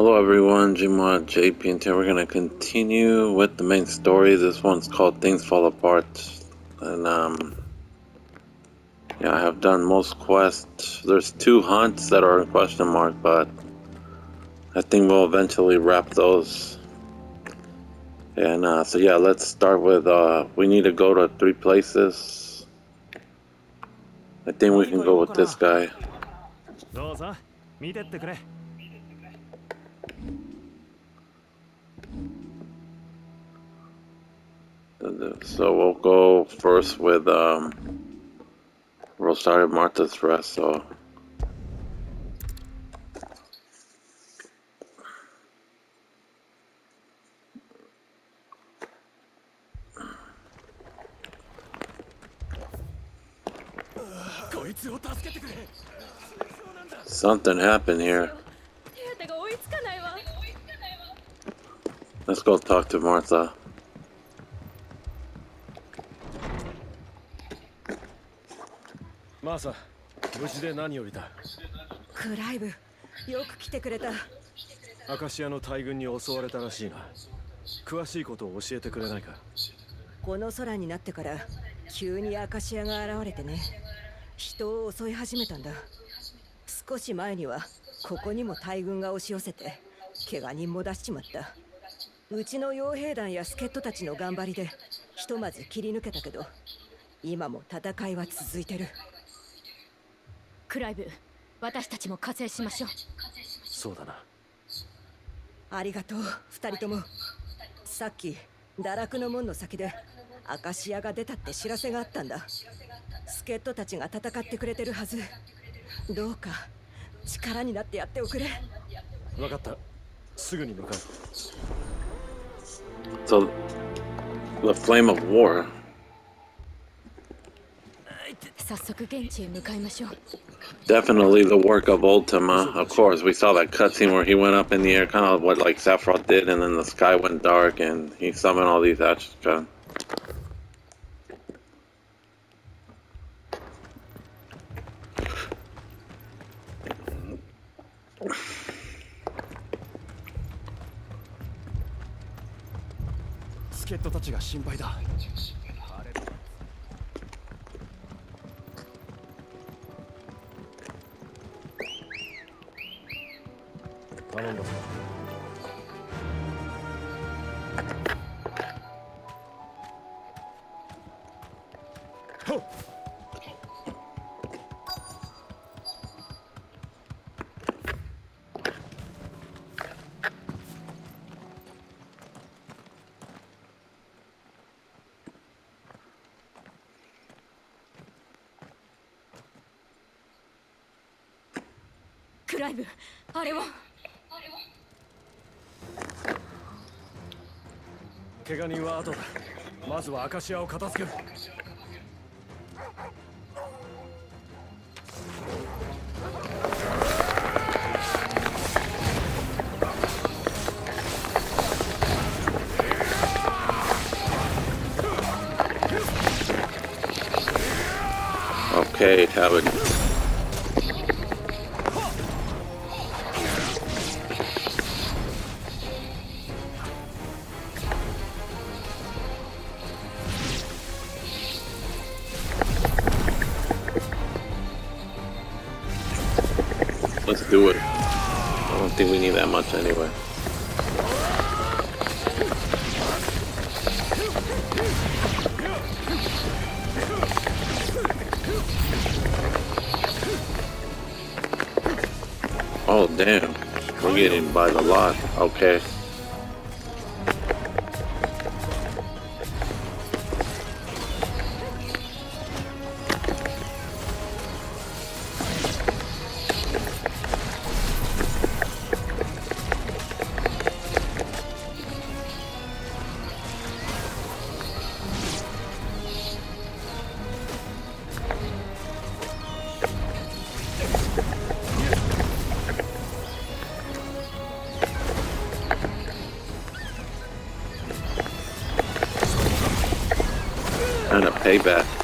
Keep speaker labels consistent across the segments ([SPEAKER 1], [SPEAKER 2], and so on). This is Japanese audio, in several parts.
[SPEAKER 1] Hello everyone, Gmod JP and today we're gonna continue with the main story. This one's called Things Fall Apart. And um yeah, I have done most quests. There's two hunts that are in question mark, but I think we'll eventually wrap those. And uh, so yeah, let's start with uh we need to go to three places. I think we can go with this guy. So we'll go first with um, Rosario Martha's rest. So
[SPEAKER 2] こいつを助けてくれ
[SPEAKER 1] something happened here.
[SPEAKER 3] 手当てが追いつかないわ
[SPEAKER 1] Let's go talk to Martha.
[SPEAKER 2] マーサ無事で何よりだ。
[SPEAKER 4] クライブよく来てくれた。
[SPEAKER 2] アカシアの大軍に襲われたらしいが詳しいことを教えてくれないか。
[SPEAKER 4] この空になってから急にアカシアが現れてね。人を襲い始めたんだ。少し前にはここにも大軍が押し寄せて怪我人も出しちまった。うちの傭兵団や助っ人たちの頑張りでひとまず切り抜けたけど今も戦いは続いてる
[SPEAKER 3] クライブ私たちも加勢しましょう。
[SPEAKER 2] そうだな。
[SPEAKER 4] ありがとう二人とも。さっき堕落の門の先でアカシアが出たって知らせがあったんだ。助っ人たちが戦ってくれてるはず。どうか力になってやっておくれ。
[SPEAKER 2] 分かった。すぐに向かう。
[SPEAKER 1] So the flame of war. Definitely the work of Ultima. Of course, we saw that cutscene where he went up in the air, kind of what like Sephiroth did, and then the sky went dark, and he summoned all these Ashkan.
[SPEAKER 3] –ライブ。あれは。
[SPEAKER 2] 怪我人は後だ。まずはアカシアを片付ける。
[SPEAKER 1] Okay, have do it. I don't think we need that much anyway. Oh damn. We're getting by the lot. Okay. Payback.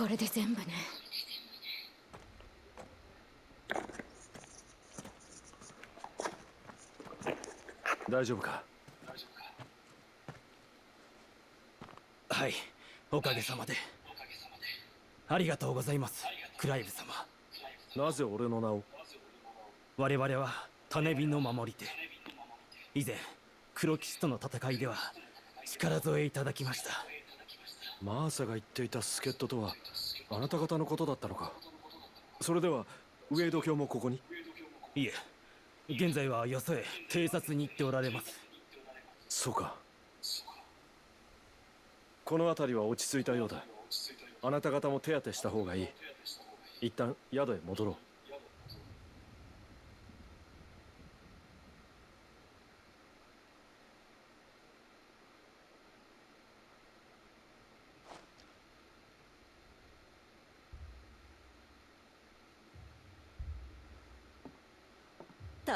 [SPEAKER 3] これで全部ね。
[SPEAKER 2] 大丈夫か？
[SPEAKER 5] はい。おかげさまで。ありがとうございますクライブ様。
[SPEAKER 2] なぜ俺の名を？
[SPEAKER 5] 我々は種火の守り手。以前黒騎士との戦いでは力添えいただきました
[SPEAKER 2] マーサが言っていた助っ人とはあなた方のことだったのか？それではウェイド教もここに？
[SPEAKER 5] いえ現在はよそへ偵察に行っておられます。
[SPEAKER 2] そうか。この辺りは落ち着いたようだ。あなた方も手当てした方がいい。一旦宿へ戻ろう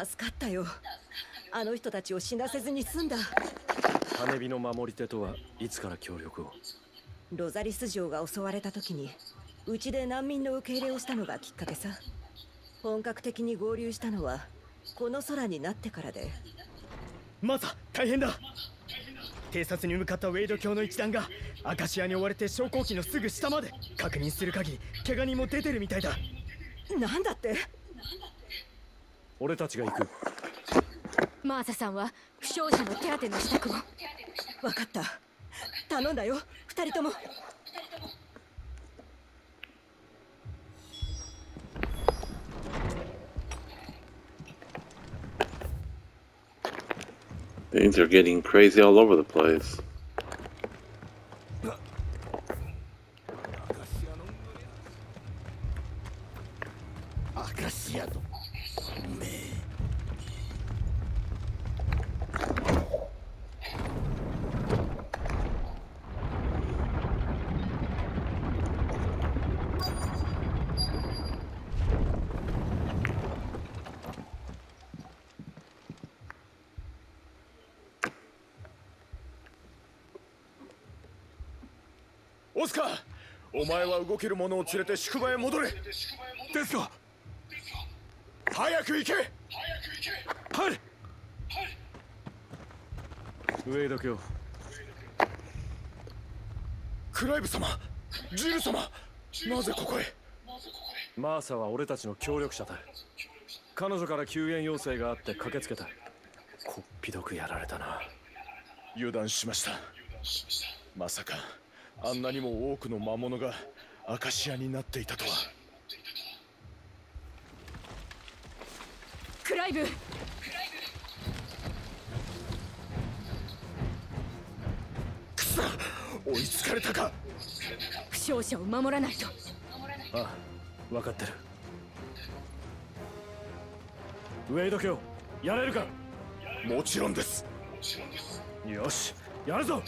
[SPEAKER 4] 助かったよあの人たちを死なせずに済んだ
[SPEAKER 2] 羽火の守り手とはいつから協力を
[SPEAKER 4] ロザリス城が襲われた時にうちで難民の受け入れをしたのがきっかけさ本格的に合流したのはこの空になってからで
[SPEAKER 5] マサ大変だ偵察に向かったウェイド教の一団がアカシアに追われて昇降機のすぐ下まで確認する限り怪我人も出てるみたいだ
[SPEAKER 4] なんだって
[SPEAKER 2] 俺たちが行く
[SPEAKER 3] マーサさんは負傷者の手当ての支度を
[SPEAKER 4] 分かった頼んだよ二人とも
[SPEAKER 1] Things are getting crazy all over the place.
[SPEAKER 5] アカシアと
[SPEAKER 2] オスカーお前は動ける者を連れて宿場へ戻れ。ですが早く行け。はい。ウェイド教クライブ様ジル様なぜここへ？マーサは俺たちの協力者だ。彼女から救援要請があって駆けつけた。こっぴどくやられたな。
[SPEAKER 6] 油断しました。まさかあんなにも多くの魔物がアカシアになっていたとは。
[SPEAKER 3] クライブ。
[SPEAKER 6] くそ追いつかれたか。
[SPEAKER 3] 負傷者を守らないと。
[SPEAKER 2] ああ分かってる。ウェイド教やれるか。
[SPEAKER 6] もちろんです。
[SPEAKER 2] よしやるぞ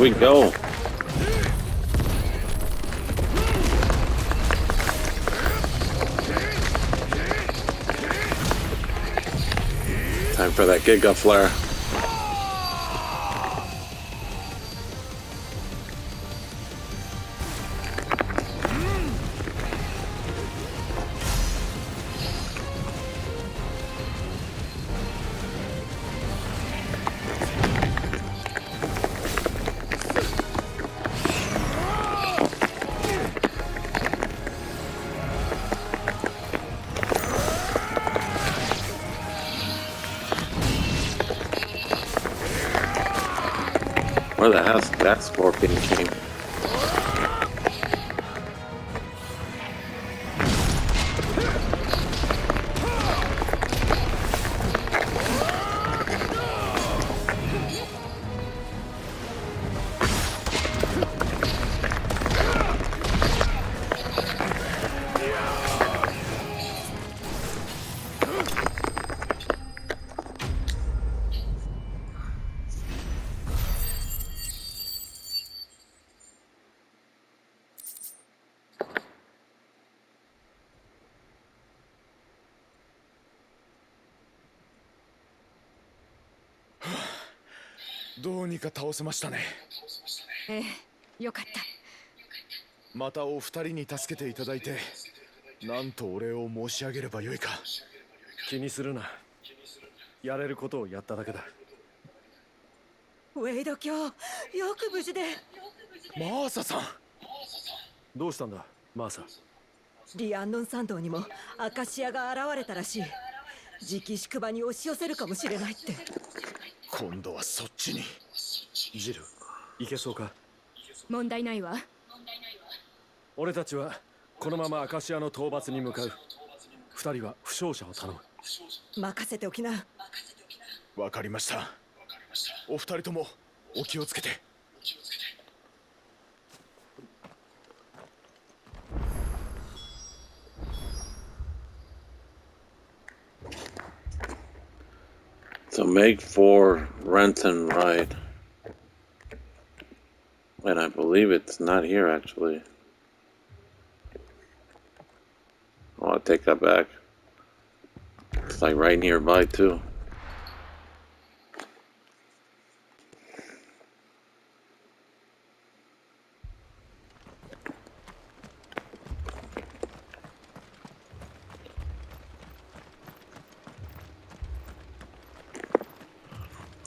[SPEAKER 1] we go. Time for that Giga Flare. working
[SPEAKER 6] team. どうにか倒せましたね。
[SPEAKER 3] ええよかった。
[SPEAKER 6] またお二人に助けていただいてなんとお礼を申し上げればよいか。
[SPEAKER 2] 気にするな。やれることをやっただけだ。
[SPEAKER 4] ウェイド卿よく無事で。
[SPEAKER 6] マーサさん。
[SPEAKER 2] どうしたんだマーサ。
[SPEAKER 4] リアンノン山道にもアカシアが現れたらしい。直宿場に押し寄せるかもしれないって
[SPEAKER 6] 今度はそっちに。
[SPEAKER 2] ジル行けそうか？
[SPEAKER 3] 問題ないわ。
[SPEAKER 2] 俺たちはこのままアカシアの討伐に向かう。二人は負傷者を頼む。
[SPEAKER 4] 任せておきな。
[SPEAKER 6] わかりました。お二人ともお気をつけて
[SPEAKER 1] make for Renton ride. And I believe it's not here actually. Oh, I'll take that back. It's like right nearby too.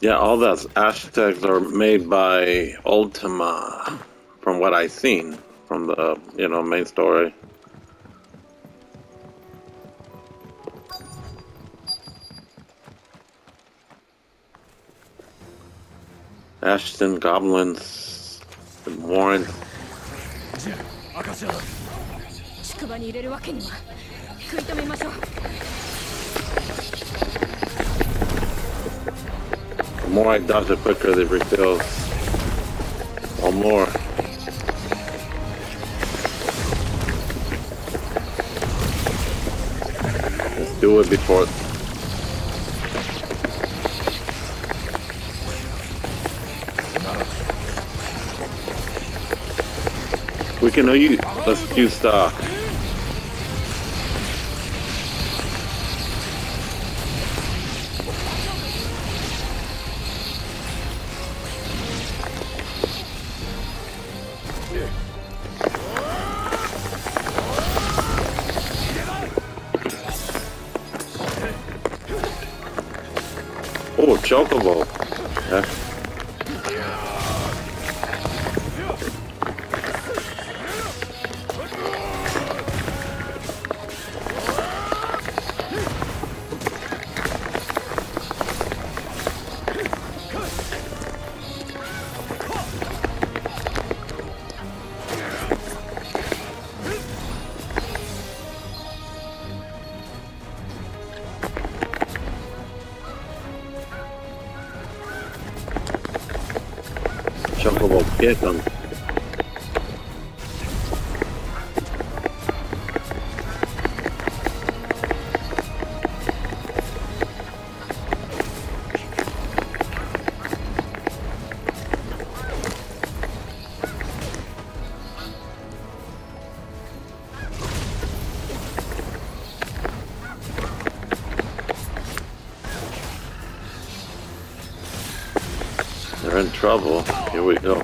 [SPEAKER 1] Yeah, all those hashtags are made by Ultima, from what I've seen from the you know main story. Ashton goblins, Warren.
[SPEAKER 2] ジルアカシアだ
[SPEAKER 3] 宿場に入れるわけには食い止めましょう
[SPEAKER 1] More I dodge, the quicker they refills. One more. Let's do it before. We can use. Let's use. Chocobol. Né? They're in trouble. Here we go.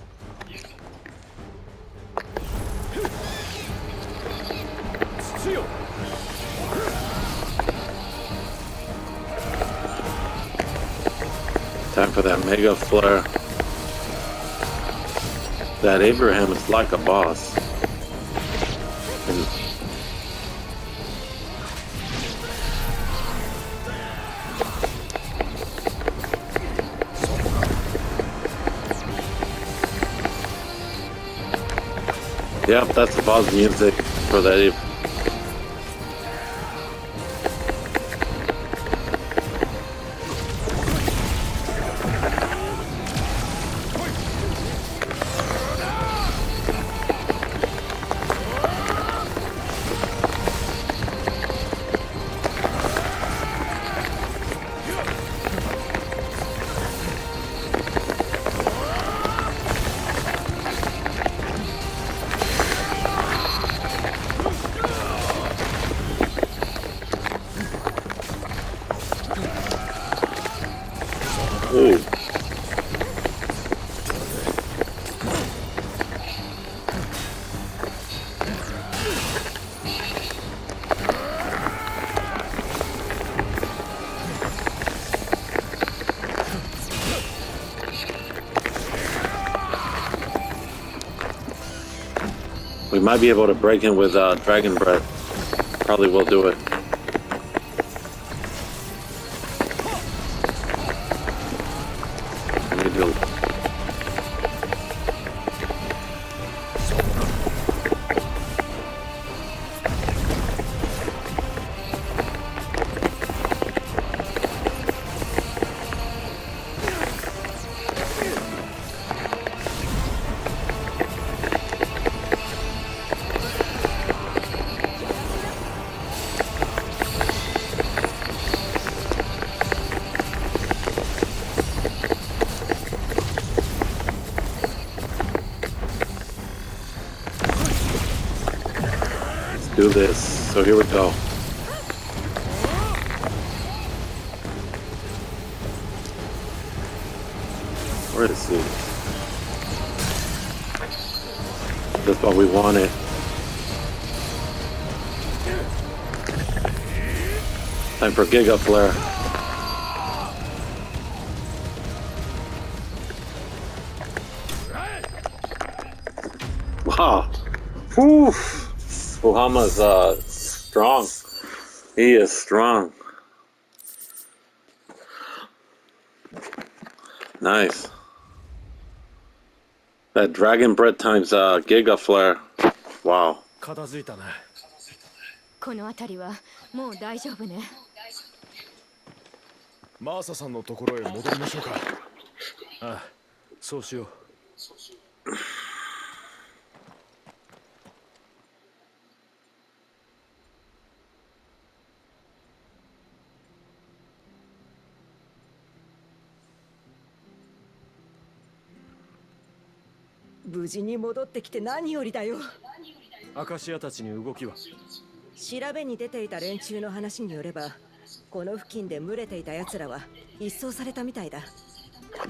[SPEAKER 1] Time for that mega flare. That Abraham is like a boss. Yep, that's the boss music for that. We might be able to break in with uh, Dragon Breath. Probably will do it. This. So here we go. Where is he? That's what we wanted. Time for Giga Flare. Fuhama's uh strong. He is strong. Nice. That dragon bread times uh giga flare. Wow.
[SPEAKER 2] 片付いたね
[SPEAKER 3] この辺りはもう大丈夫ね
[SPEAKER 6] マーサさんのところへ戻りましょうか
[SPEAKER 2] ああそうしよう
[SPEAKER 4] 無事に戻ってきて何よりだよ。
[SPEAKER 2] アカシアたちに動きは。
[SPEAKER 4] 調べに出ていた連中の話によればこの付近で群れていた奴らは一掃されたみたいだ。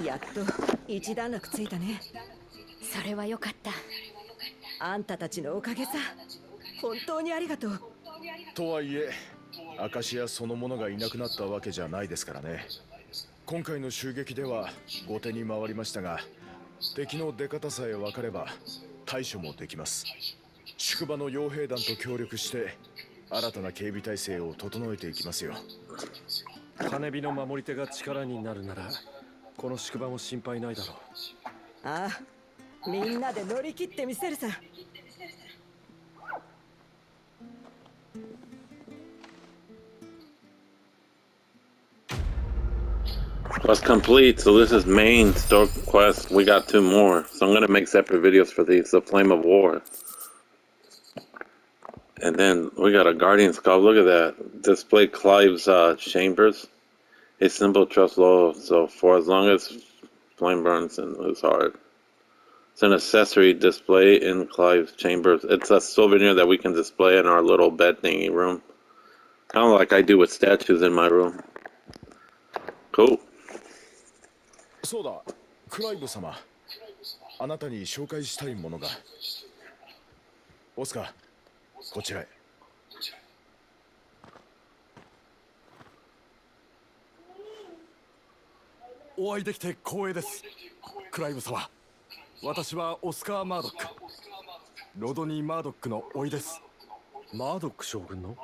[SPEAKER 4] やっと一段落ついたね。
[SPEAKER 3] それはよかった。
[SPEAKER 4] あんたたちのおかげさ。本当にありがとう。
[SPEAKER 6] とはいえアカシアそのものがいなくなったわけじゃないですからね。今回の襲撃では後手に回りましたが敵の出方さえ分かれば対処もできます。宿場の傭兵団と協力して新たな警備体制を整えていきますよ。
[SPEAKER 2] 金火の守り手が力になるならこの宿場も心配ないだろう。
[SPEAKER 4] ああみんなで乗り切ってみせるさ
[SPEAKER 1] Quest complete. So this is main store quest. We got two more. So I'm gonna make separate videos for these. The Flame of War. And then we got a Guardian Skull. Look at that. Display Clive's uh, chambers. A simple, trust low. So for as long as flame burns and is hard. It's an accessory display in Clive's chambers. It's a souvenir that we can display in our little bed thingy room. Kind of like I do with statues in my room. Cool.
[SPEAKER 6] そうだ。クライブ様。あなたに紹介したいものが。オスカーこちらへ。
[SPEAKER 2] お会いできて光栄です。クライブ様。私はオスカー・マードック。ロドニー・マードックの甥です。マードック将軍の？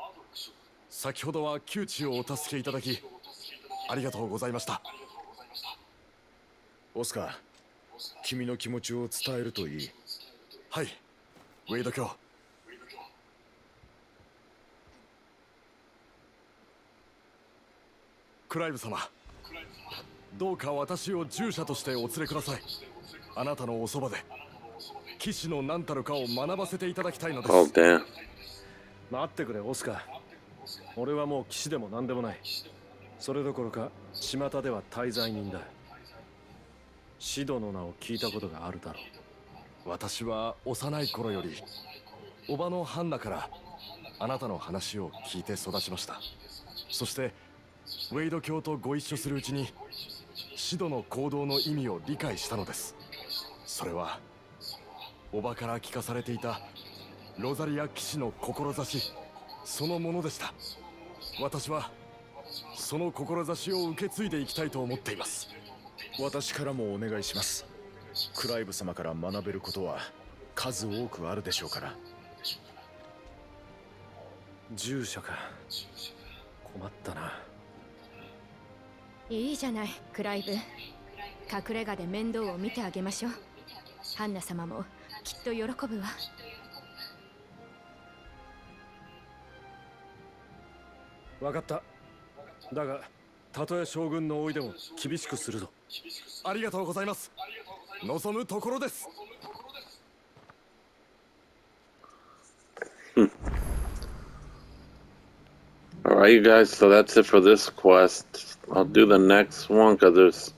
[SPEAKER 2] 先ほどは窮地をお助けいただきありがとうございました
[SPEAKER 6] オスカー君の気持ちを伝えるといい。
[SPEAKER 2] はいウェイド卿クライブ様どうか私を従者としてお連れください。あなたのおそばで騎士の何たるかを学ばせていただきたいのです。
[SPEAKER 1] Oh.
[SPEAKER 2] 待ってくれオスカー。俺はもう騎士でも何でもない。それどころか巷では滞在人だシドの名を聞いたことがあるだろう。私は幼い頃より叔母のハンナからあなたの話を聞いて育ちました。そしてウェイド教とご一緒するうちにシドの行動の意味を理解したのです。それは叔母から聞かされていたロザリア騎士の志そのものでした。私はその志を受け継いでいきたいと思っています。
[SPEAKER 6] 私からもお願いします。クライブ様から学べることは数多くあるでしょうから。
[SPEAKER 2] 従者か。困ったな。い
[SPEAKER 3] いじゃないクライブ。隠れ家で面倒を見てあげましょう。ハンナ様もきっと喜ぶわ。
[SPEAKER 2] 分かった。だがたとえ将軍のおいでも厳しくするぞありがとうございます望むところです
[SPEAKER 1] Alright, you guys, so that's it for this quest. I'll do the next one because there's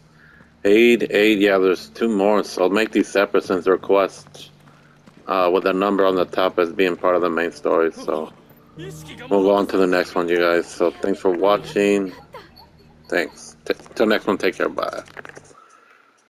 [SPEAKER 1] eight, eight, yeah, there's two more, so I'll make these separate since they're quests uh, with a number on the top as being part of the main story. So we'll go on to the next one, you guys. So thanks for watching. Thanks. T- till next one, take care. Bye.